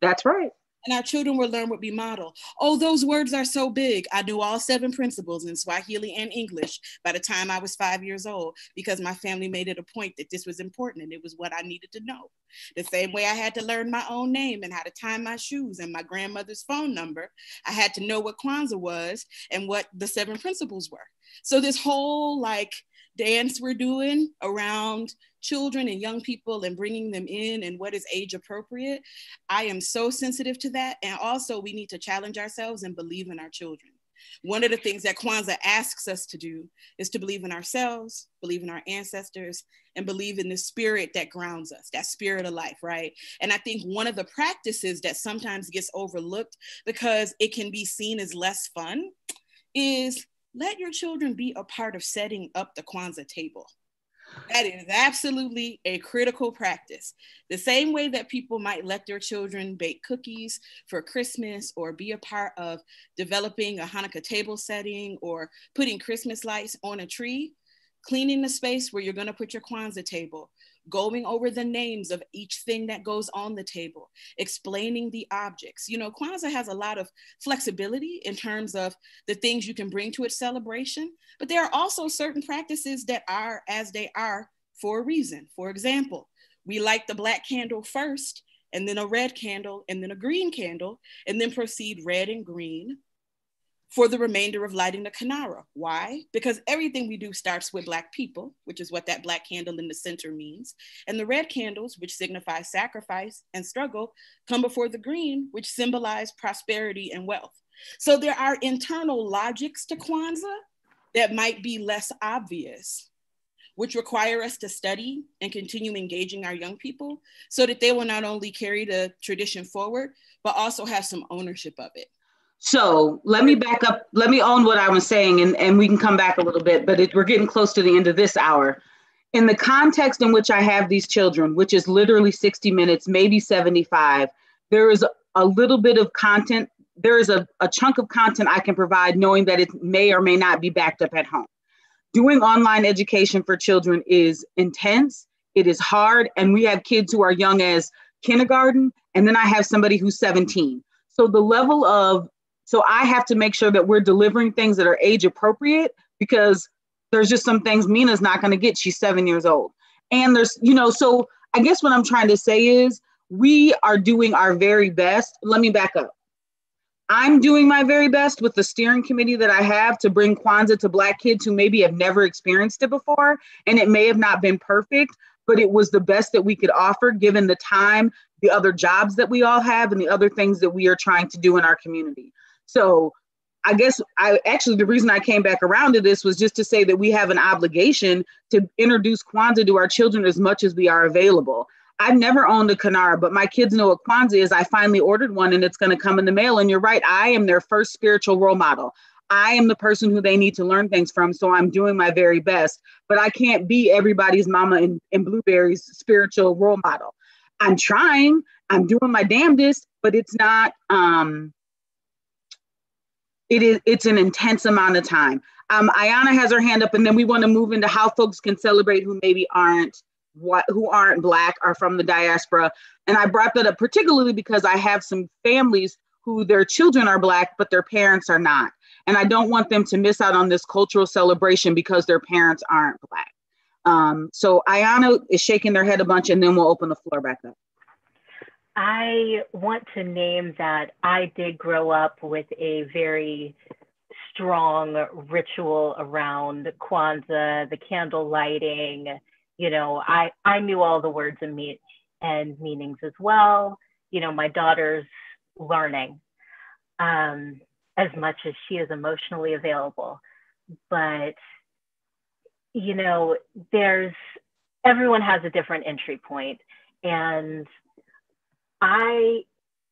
That's right and our children will learn what we model. Oh, those words are so big. I knew all seven principles in Swahili and English by the time I was five years old because my family made it a point that this was important and it was what I needed to know. The same way I had to learn my own name and how to tie my shoes and my grandmother's phone number, I had to know what Kwanzaa was and what the seven principles were. So this whole like dance we're doing around children and young people and bringing them in and what is age appropriate. I am so sensitive to that. And also, we need to challenge ourselves and believe in our children. One of the things that Kwanzaa asks us to do is to believe in ourselves, believe in our ancestors, and believe in the spirit that grounds us, that spirit of life, right? And I think one of the practices that sometimes gets overlooked because it can be seen as less fun is let your children be a part of setting up the Kwanzaa table. That is absolutely a critical practice. The same way that people might let their children bake cookies for Christmas or be a part of developing a Hanukkah table setting or putting Christmas lights on a tree, cleaning the space where you're going to put your Kwanzaa table, going over the names of each thing that goes on the table, explaining the objects. You know, Kwanzaa has a lot of flexibility in terms of the things you can bring to its celebration, but there are also certain practices that are as they are for a reason. For example, we light the black candle first, and then a red candle, and then a green candle, and then proceed red and green for the remainder of lighting the Kinara. Why? Because everything we do starts with Black people, which is what that Black candle in the center means. And the red candles, which signify sacrifice and struggle, come before the green, which symbolize prosperity and wealth. So there are internal logics to Kwanzaa that might be less obvious, which require us to study and continue engaging our young people so that they will not only carry the tradition forward, but also have some ownership of it. So let me back up. Let me own what I was saying, and, and we can come back a little bit. But it, we're getting close to the end of this hour. In the context in which I have these children, which is literally 60 minutes, maybe 75, there is a little bit of content. There is a, a chunk of content I can provide, knowing that it may or may not be backed up at home. Doing online education for children is intense, it is hard, and we have kids who are young as kindergarten, and then I have somebody who's 17. So the level of so I have to make sure that we're delivering things that are age appropriate because there's just some things Mina's not going to get. She's seven years old. And there's, you know, so I guess what I'm trying to say is we are doing our very best. Let me back up. I'm doing my very best with the steering committee that I have to bring Kwanzaa to Black kids who maybe have never experienced it before. And it may have not been perfect, but it was the best that we could offer given the time, the other jobs that we all have, and the other things that we are trying to do in our community. So I guess I actually the reason I came back around to this was just to say that we have an obligation to introduce Kwanzaa to our children as much as we are available. I've never owned a Kinara, but my kids know what Kwanzaa is. I finally ordered one and it's going to come in the mail. And you're right, I am their first spiritual role model. I am the person who they need to learn things from. So I'm doing my very best, but I can't be everybody's mama and, and blueberries spiritual role model. I'm trying, I'm doing my damnedest, but it's not um it is it's an intense amount of time. Um, Ayana has her hand up, and then we want to move into how folks can celebrate who maybe aren't what who aren't black or from the diaspora. And I brought that up particularly because I have some families who their children are black, but their parents are not. And I don't want them to miss out on this cultural celebration because their parents aren't black. Um, so Ayana is shaking their head a bunch, and then we'll open the floor back up. I want to name that I did grow up with a very strong ritual around Kwanzaa, the candle lighting. You know, I, I knew all the words and, me- and meanings as well. You know, my daughter's learning um, as much as she is emotionally available. But, you know, there's everyone has a different entry point, And I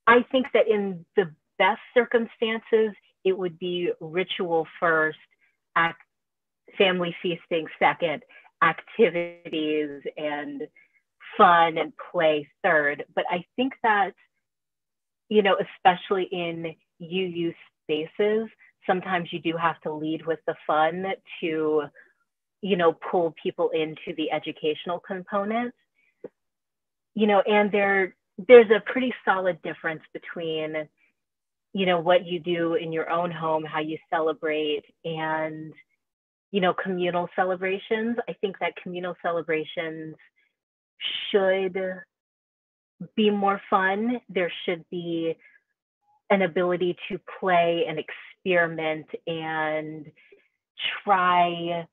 I think that in the best circumstances, it would be ritual first, act, family feasting second, activities and fun and play third. But I think that, you know, especially in UU spaces, sometimes you do have to lead with the fun to, you know, pull people into the educational component. You know, and there there's a pretty solid difference between you know what you do in your own home how you celebrate and you know communal celebrations. I think that communal celebrations should be more fun. There should be an ability to play and experiment and try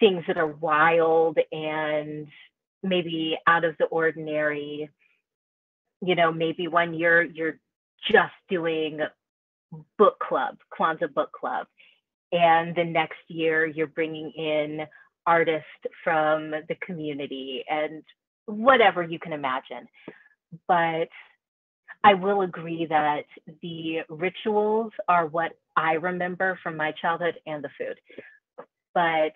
things that are wild and maybe out of the ordinary you know, maybe one year you're just doing book club, Kwanzaa book club, and the next year you're bringing in artists from the community and whatever you can imagine. But I will agree that the rituals are what I remember from my childhood and the food. But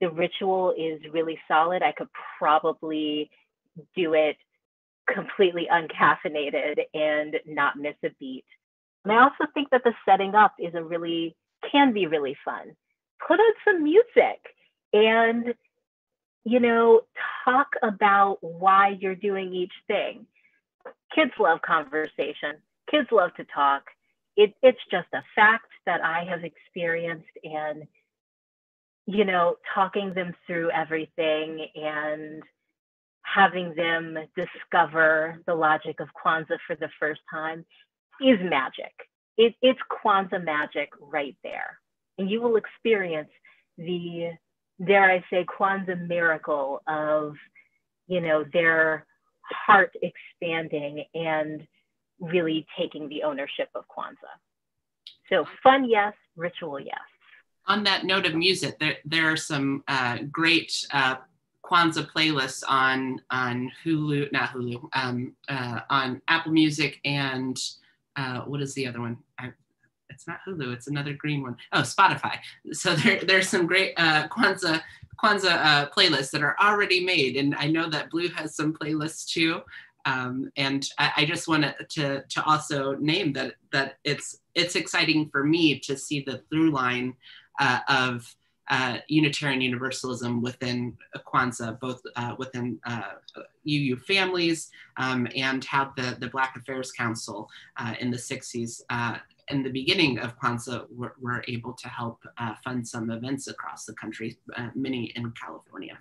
the ritual is really solid. I could probably do it completely uncaffeinated and not miss a beat. And I also think that the setting up is a really can be really fun. Put on some music and you know talk about why you're doing each thing. Kids love conversation. Kids love to talk. It, it's just a fact that I have experienced and, you know, talking them through everything and having them discover the logic of Kwanzaa for the first time is magic. It, it's Kwanzaa magic right there. And you will experience the, dare I say, Kwanzaa miracle of, you know, their heart expanding and really taking the ownership of Kwanzaa. So fun, yes, ritual, yes. On that note of music, there, there are some uh, great uh, Kwanzaa playlists on on Hulu, not Hulu, um, uh, on Apple Music and uh, what is the other one? I, it's not Hulu, it's another green one. Oh, Spotify. So there, there's some great uh, Kwanzaa Kwanzaa uh, playlists that are already made, and I know that BLUU has some playlists too. Um, and I, I just wanted to to also name that that it's it's exciting for me to see the through line uh, of uh, Unitarian Universalism within Kwanzaa, both uh, within uh, UU families um, and how the, the Black Affairs Council uh, in the 60s uh, in the beginning of Kwanzaa were, were able to help uh, fund some events across the country, many in California.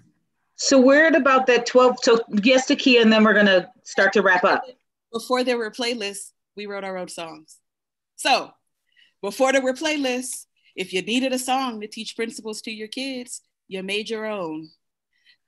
So we're at about that 12, so yes, Takiyah, and then we're gonna start to wrap up. Before there were playlists, we wrote our own songs. So before there were playlists, if you needed a song to teach principles to your kids, you made your own.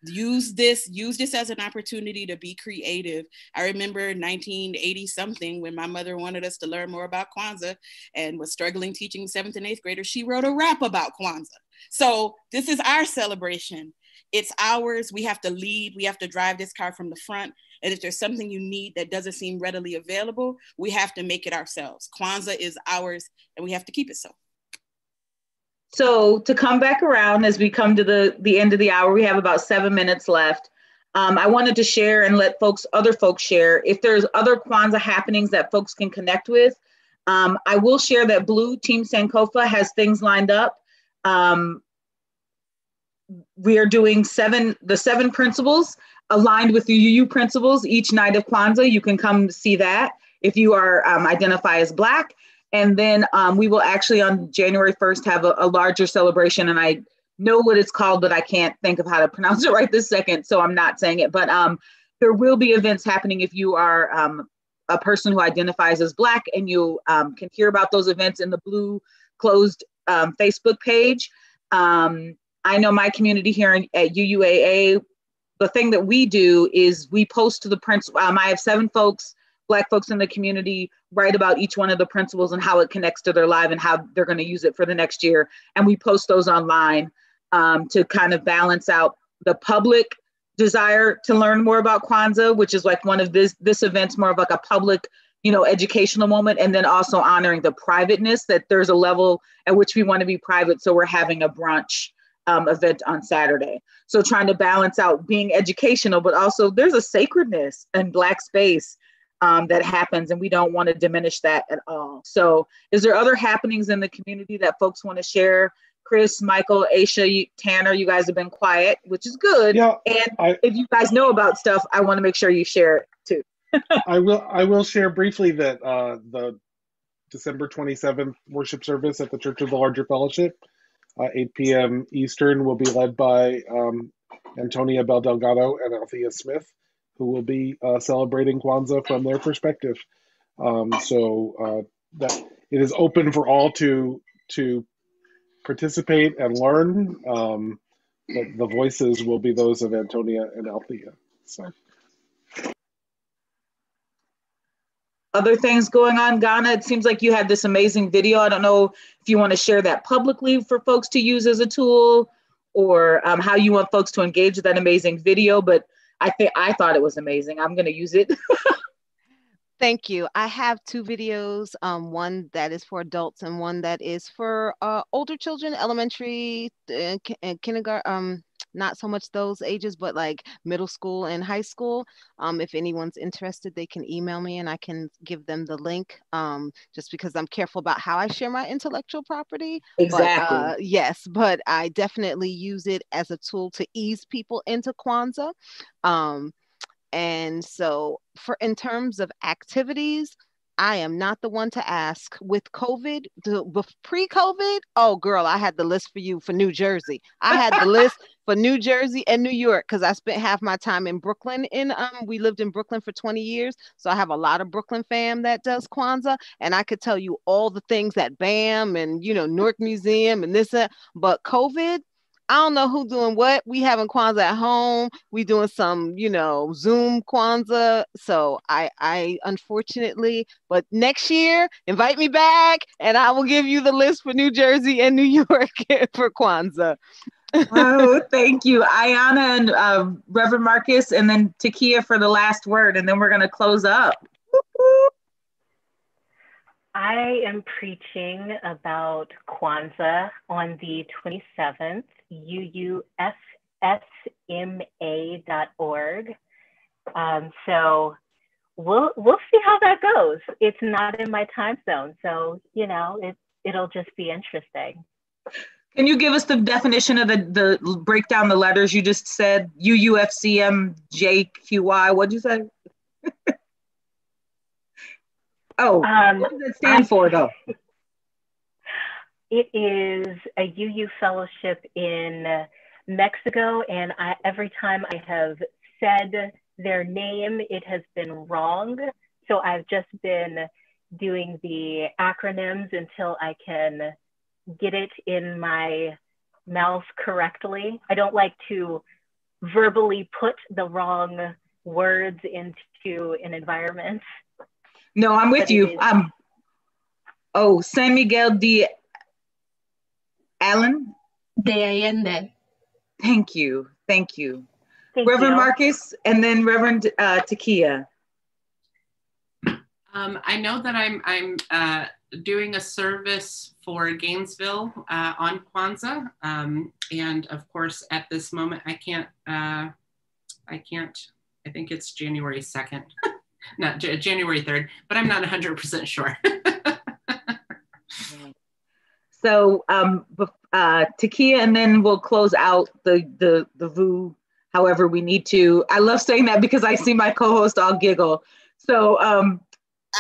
Use this, use this as an opportunity to be creative. I remember 1980 something when my mother wanted us to learn more about Kwanzaa and was struggling teaching seventh and eighth graders. She wrote a rap about Kwanzaa. So this is our celebration. It's ours. We have to lead. We have to drive this car from the front. And if there's something you need that doesn't seem readily available, we have to make it ourselves. Kwanzaa is ours and we have to keep it so. So to come back around as we come to the, the end of the hour, we have about seven minutes left. Um, I wanted to share and let folks, other folks share. If there's other Kwanzaa happenings that folks can connect with, um, I will share that BLUU Team Sankofa has things lined up. Um, we are doing seven, the seven principles aligned with the UU principles each night of Kwanzaa. You can come see that if you are um, identify as Black. And then um, we will actually on January 1st have a, a, larger celebration. And I know what it's called, but I can't think of how to pronounce it right this second. So I'm not saying it. But um, there will be events happening if you are um, a person who identifies as Black and you um, can hear about those events in the BLUU closed um, Facebook page. Um, I know my community here in, at UUAA, the thing that we do is we post to the prince. I have seven folks Black folks in the community write about each one of the principles and how it connects to their life and how they're going to use it for the next year. And we post those online um, to kind of balance out the public desire to learn more about Kwanzaa, which is like one of this this event's more of like a public, you know, educational moment, and then also honoring the privateness that there's a level at which we want to be private. So we're having a brunch um, event on Saturday. So trying to balance out being educational, but also there's a sacredness in Black space um, that happens, and we don't want to diminish that at all. So, is there other happenings in the community that folks want to share? Chris, Michael, Aisha, you, Tanner, you guys have been quiet, which is good. Yeah, and I, if you guys know about stuff, I want to make sure you share it too. I will. I will share briefly that uh, the December 27th worship service at the Church of the Larger Fellowship, uh, 8 p.m. Eastern, will be led by um, Antonia Bell Delgado and Althea Smith who will be uh, celebrating Kwanzaa from their perspective. Um, so uh, that it is open for all to to participate and learn. Um, but the voices will be those of Antonia and Althea. So. Other things going on, Ghana. It seems like you had this amazing video. I don't know if you want to share that publicly for folks to use as a tool, or um, how you want folks to engage with that amazing video. But I think I thought it was amazing. I'm going to use it. Thank you. I have two videos, um, one that is for adults and one that is for uh, older children, elementary, uh, kindergarten, um, not so much those ages, but like middle school and high school. Um, if anyone's interested, they can email me and I can give them the link. Um, just because I'm careful about how I share my intellectual property. Exactly. But, uh, yes, but I definitely use it as a tool to ease people into Kwanzaa. Um, and so, for in terms of activities, I am not the one to ask. With COVID, pre COVID, oh girl, I had the list for you for New Jersey. I had the list for New Jersey and New York because I spent half my time in Brooklyn. In um, we lived in Brooklyn for 20 years, so I have a lot of Brooklyn fam that does Kwanzaa, and I could tell you all the things at BAM and you know Newark Museum and this. Uh, but COVID, I don't know who doing what. We having Kwanzaa at home. We doing some, you know, Zoom Kwanzaa. So I, I unfortunately, but next year, invite me back, and I will give you the list for New Jersey and New York for Kwanzaa. oh, thank you, Ayana and uh, Reverend Marcus, and then Takiyah for the last word, and then we're gonna close up. I am preaching about Kwanzaa on the 27th uufsma.org. Um, so we'll we'll see how that goes. It's not in my time zone, so you know it it'll just be interesting. Can you give us the definition of the the break down the letters you just said? UUFCMJQY. What'd you say? oh, um, what does it stand for though? It is a UU fellowship in Mexico, and I, every time I have said their name, it has been wrong. So I've just been doing the acronyms until I can get it in my mouth correctly. I don't like to verbally put the wrong words into an environment. No, I'm with you. I'm um, oh San Miguel de Alan? De Allende. Thank you. Thank you. Thank Reverend you. Marcus and then Reverend uh, Takiyah. Um, I know that I'm I'm uh, doing a service for Gainesville uh, on Kwanzaa, um, and of course, at this moment, I can't. Uh, I can't. I think it's January second, not J- January third, but I'm not 100 percent sure. So um, uh, Takiyah, and then we'll close out the the the VUU however we need to. I love saying that because I see my co-host all giggle. So um,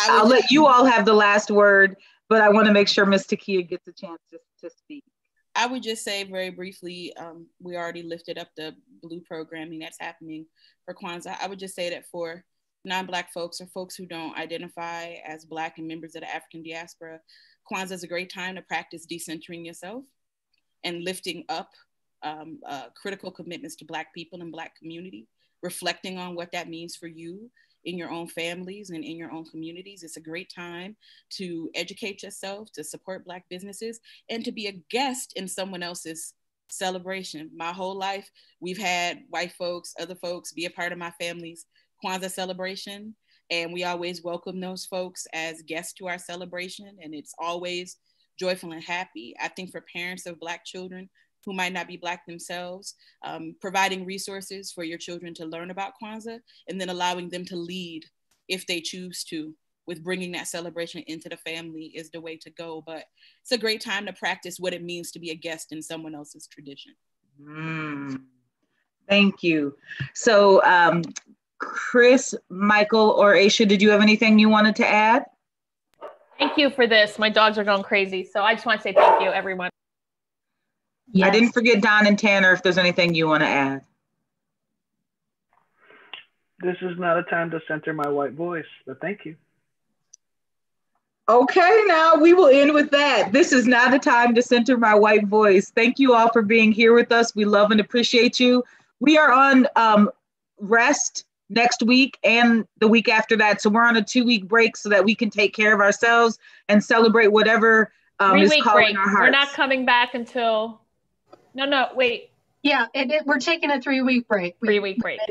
I'll let you all have the last word, but I want to make sure Miss Takiyah gets a chance to, to speak. I would just say very briefly, um, we already lifted up the BLUU programming that's happening for Kwanzaa. I would just say that for non-Black folks or folks who don't identify as Black and members of the African diaspora, Kwanzaa is a great time to practice decentering yourself and lifting up um, uh, critical commitments to Black people and Black community, reflecting on what that means for you in your own families and in your own communities. It's a great time to educate yourself, to support Black businesses, and to be a guest in someone else's celebration. My whole life, we've had white folks, other folks be a part of my family's Kwanzaa celebration. And we always welcome those folks as guests to our celebration. And it's always joyful and happy. I think for parents of Black children who might not be Black themselves, um, providing resources for your children to learn about Kwanzaa and then allowing them to lead if they choose to with bringing that celebration into the family is the way to go. But it's a great time to practice what it means to be a guest in someone else's tradition. Mm, thank you. So, um, Chris, Michael, or Aisha, did you have anything you wanted to add? Thank you for this. My dogs are going crazy. So I just want to say thank you, everyone. Yes. I didn't forget Dawn and Tanner if there's anything you want to add. This is not a time to center my white voice, but thank you. Okay, now we will end with that. This is not a time to center my white voice. Thank you all for being here with us. We love and appreciate you. We are on um, rest next week and the week after that. So we're on a two week break so that we can take care of ourselves and celebrate whatever um, Three is week calling break. our hearts. We're not coming back until. No, no, wait. Yeah, it, it- we're taking a three week break. Three week break.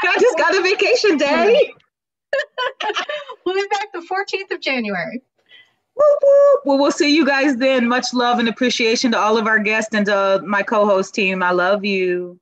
Hey, I just got a vacation day. we'll be back the 14th of January. Whoop, whoop. Well, we'll see you guys then. Much love and appreciation to all of our guests and to my co host team. I love you.